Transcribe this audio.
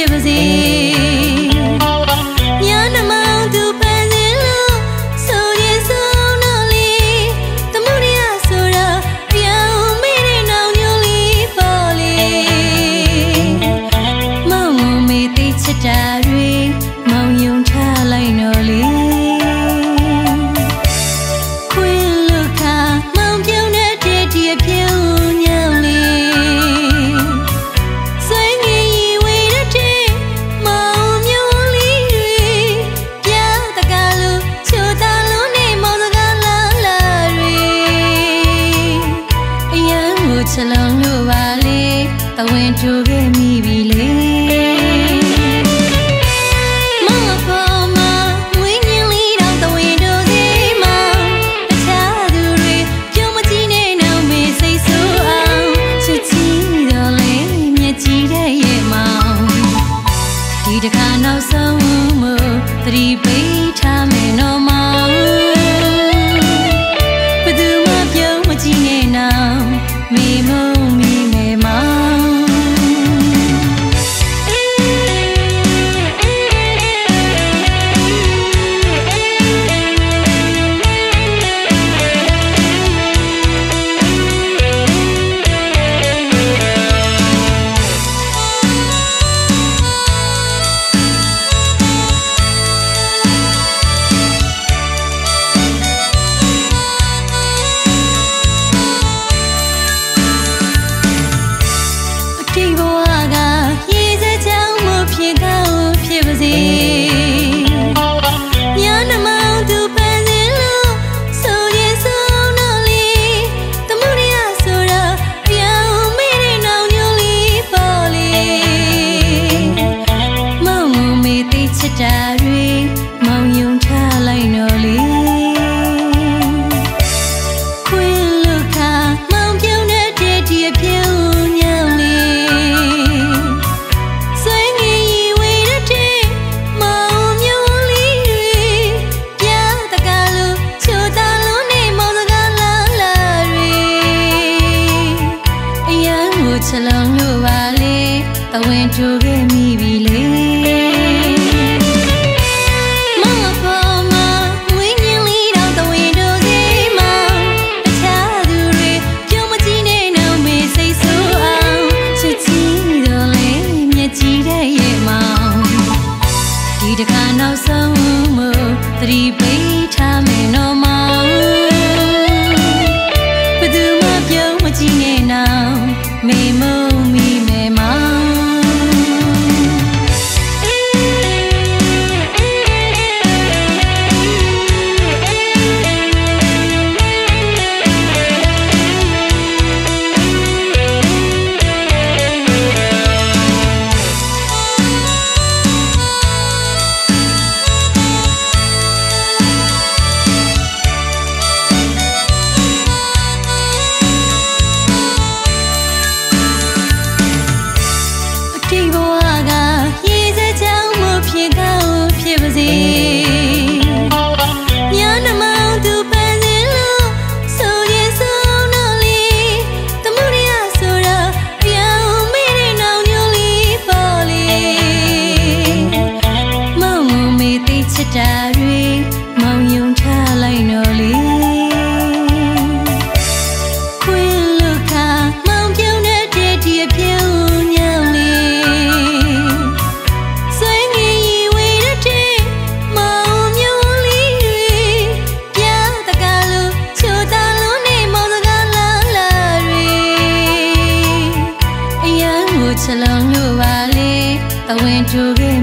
it was easy. တဝင်းချိုခဲ့မိပြီလေ lloré mi vida. jogué